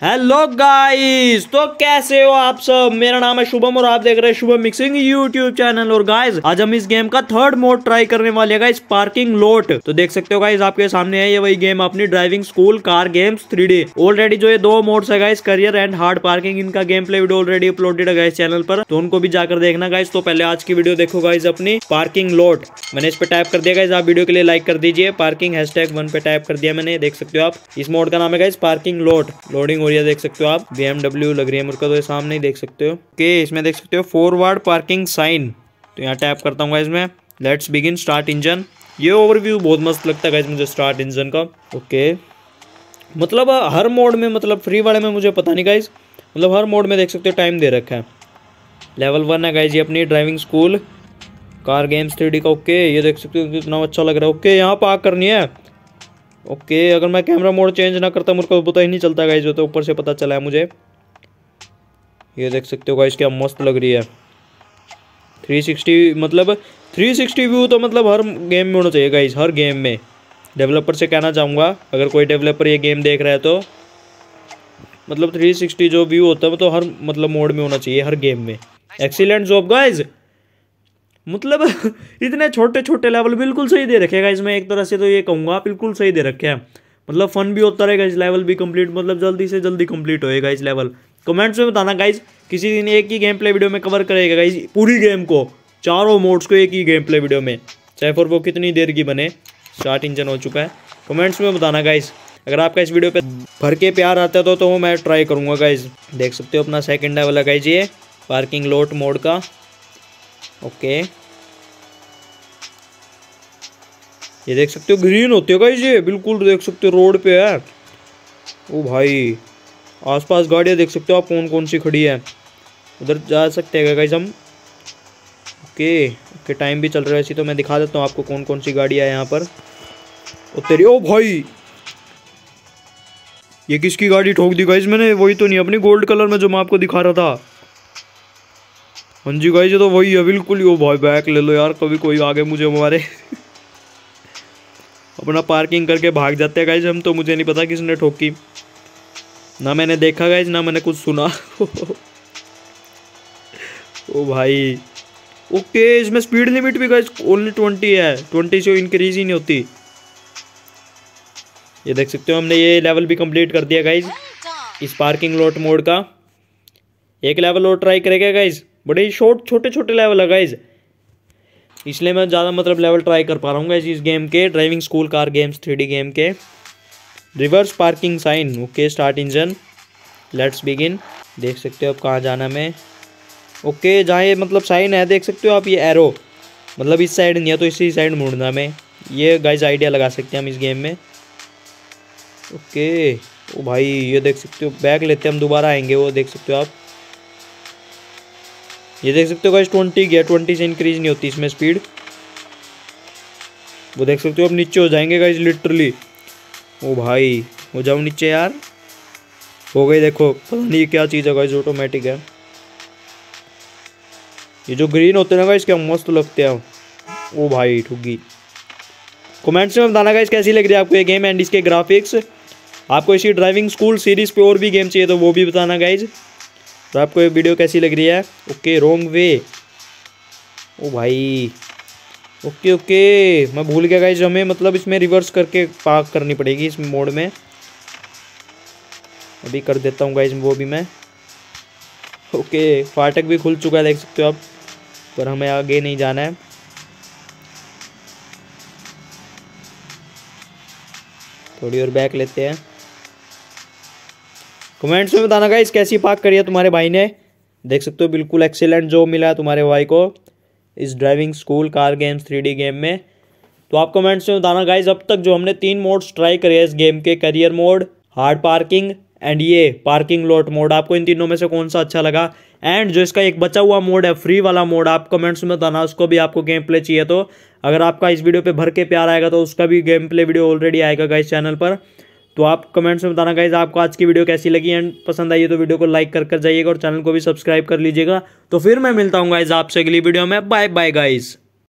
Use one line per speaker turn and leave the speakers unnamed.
Hello guys तो कैसे हो आप सब? मेरा नाम है शुभम और आप देख रहे हैं शुभम मिक्सिंग यूट्यूब चैनल और गाइस आज हम इस गेम का थर्ड मोड ट्राई करने वाले हैं गाइस पार्किंग लोट तो देख सकते हो गाइस आपके सामने है ये वही गेम अपनी driving school car games three already जो ये दो मोड्स है guys career and hard parking इनका game play video already uploaded है गाइस चैनल पर। तो उनको भी जाकर देखना गाइस तो पहले आज की वीडियो देखो गाइस अपनी पार्किंग लोट मैंने इस पे टाइप कर दिया गाइस आप वीडियो के लिए लाइक कर दीजिए। पार्किंग वन पे टाइप कर दिया मैंने, देख सकते हो आप। इस मोड का नाम है गाइस पार्किंग लोट लोडिंग रही है देख सकते हो आप। BMW लग रही है मुझको तो ये सामने ही देख सकते हो। ओके इसमें देख सकते हो फॉरवर्ड पार्किंग साइन तो यहाँ टैप करता हूँ इसमें लेट्स बिगिन स्टार्ट इंजन ये ओवरव्यू बहुत मस्त लगता है मुझे स्टार्ट इंजन का। ओके मतलब हर मोड में मतलब फ्री वाले में मुझे पता नहीं गाइज़ मतलब हर मोड में देख सकते हो टाइम दे रखा है। लेवल वन है गाइज़ ये अपनी driving school car games three का ओके ये देख सकते हो, कितना अच्छा लग रहा है। ओके यहाँ पार्क करनी है। ओके, अगर मैं कैमरा मोड चेंज ना करता, मुझको पता ही नहीं चलता गाइज़ जो तो ऊपर से पता चला है मुझे। ये देख सकते हो गाइज़ क्या मस्त लग रही है। 360 मतलब 360 व्यू तो मतलब हर गेम में होना चाहिए गाइज़ हर गेम में। डेवलपर से कहना चाहूँगा, अगर कोई डेवलपर ये गेम देख रहा है तो। मतलब 360 जो व्यू होता है, वो तो हर मतलब मोड में होना चाहिए, हर गेम में। एक्सीलेंट जॉब गाइज़ मतलब इतने छोटे छोटे लेवल बिल्कुल सही दे रखेगा इसमें एक तरह से तो ये कहूँगा बिल्कुल सही दे रखे हैं। मतलब फन भी होता रहेगा इस लेवल भी कंप्लीट मतलब जल्दी से जल्दी कंप्लीट होएगा इस लेवल कमेंट्स में बताना गाइज़ किसी दिन एक ही गेम प्ले वीडियो में कवर करेगा गाइज़ पूरी गेम को चारों मोड्स को एक ही गेम प्ले वीडियो में। चाहे फिर वो कितनी देर की बने स्टार्ट इंजन हो चुका है। कमेंट्स में बताना गाइज़ अगर आपका इस वीडियो पे भर के प्यार आता है तो, तो मैं ट्राई करूँगा गाइज़ देख सकते हो अपना सेकेंड लेवल है गाइज़ ये पार्किंग लोट मोड का। ओके। ये देख सकते हो ग्रीन होते हो ये। बिल्कुल देख सकते हो रोड पे है। ओ भाई, आसपास गाड़ियाँ देख सकते हो आप कौन कौन सी खड़ी है। उधर जा सकते हैं गाइस हम? ओके ओके टाइम भी चल रहा है। इसी तो मैं दिखा देता हूँ आपको कौन कौन सी गाड़ियाँ है यहाँ पर। ओ तेरी, ओ भाई! ये किसकी गाड़ी ठोक दी गाइस मैंने? वही तो नहीं, अपनी गोल्ड कलर में जो मैं आपको दिखा रहा था। हाँ जी गाइस तो वही है बिल्कुल वो भाई बैक ले लो यार कभी कोई आगे मुझे हमारे अपना पार्किंग करके भाग जाते हैं गाइज़ हम तो मुझे नहीं पता किसने ठोकी ना मैंने देखा गाइज़ ना मैंने कुछ सुना ओ भाई ओके इसमें स्पीड लिमिट भी गाइज़ ओनली ट्वेंटी है ट्वेंटी से इंक्रीज ही नहीं होती ये देख सकते हो हमने ये लेवल भी कंप्लीट कर दिया गाइज़ इस पार्किंग लॉट मोड का एक लेवल और ट्राई करेगा गाइज़ बड़े ही शॉर्ट छोटे छोटे लेवल है गाइज़ इसलिए मैं ज़्यादा मतलब लेवल ट्राई कर पा रहा हूँ इस गेम के driving school car games three game के. Reverse parking sign okay start engine let's begin देख सकते हो आप कहाँ जाना मैं. ओके जहाँ ये मतलब साइन है, देख सकते हो आप ये एरो मतलब इस साइड नहीं है तो इसी साइड मुड़ना मैं. ये गाइज़ आइडिया लगा सकते हैं हम इस गेम में. ओके ओ भाई, ये देख सकते हो बैग लेते हैं, हम दोबारा आएँगे, वो देख सकते हो आप. ये देख सकते हो गाइस ट्वेंटी गया ट्वेंटी से इंक्रीज नहीं होती इसमें स्पीड वो देख सकते हो, अब नीचे हो जाएँगे गाइस लिटरली ओ भाई हो जाओ नीचे यार। हो गई देखो, पता नहीं क्या चीज़ है गाइस ऑटोमेटिक है। ये जो ग्रीन होते हैं ना गाइस क्या मस्त लगते हैं। ओ भाई ठुगी कमेंट्स में बताना गाइस कैसी लग रही है आपको ये गेम एंड इसके ग्राफिक्स आपको इसी ड्राइविंग स्कूल सीरीज़ पे और भी गेम चाहिए तो वो भी बताना गाइज़ तो आपको ये वीडियो कैसी लग रही है? ओके रोंग वे ओ भाई। ओके ओके मैं भूल गया गाइज़ हमें मतलब इसमें रिवर्स करके पार्क करनी पड़ेगी इस मोड में। अभी कर देता हूँ गाइज़ वो भी मैं। ओके फाटक भी खुल चुका है, देख सकते हो आप। पर हमें आगे नहीं जाना है। थोड़ी और बैक लेते हैं। कमेंट्स में बताना गाइस कैसी पार्क करी है तुम्हारे भाई ने? देख सकते हो, बिल्कुल एक्सीलेंट जो मिला है तुम्हारे भाई को इस driving school car games three game में। तो आप कमेंट्स में बताना गाइज़ अब तक जो हमने तीन मोड्स ट्राई करे हैं इस गेम के career mode hard parking and ये पार्किंग लॉट मोड आपको इन तीनों में से कौन सा अच्छा लगा? एंड जो इसका एक बचा हुआ मोड है फ्री वाला मोड आप कमेंट्स में बताना, उसको भी आपको गेम प्ले चाहिए तो। अगर आपका इस वीडियो पे भर के प्यार आएगा तो उसका भी गेम प्ले वीडियो ऑलरेडी आएगा गाइस चैनल पर। तो आप कमेंट्स में बताना गाइज़ आपको आज की वीडियो कैसी लगी एंड पसंद आई है तो वीडियो को लाइक कर कर जाइएगा और चैनल को भी सब्सक्राइब कर लीजिएगा। तो फिर मैं मिलता हूँ गाइज़ आपसे अगली वीडियो में। Bye bye guys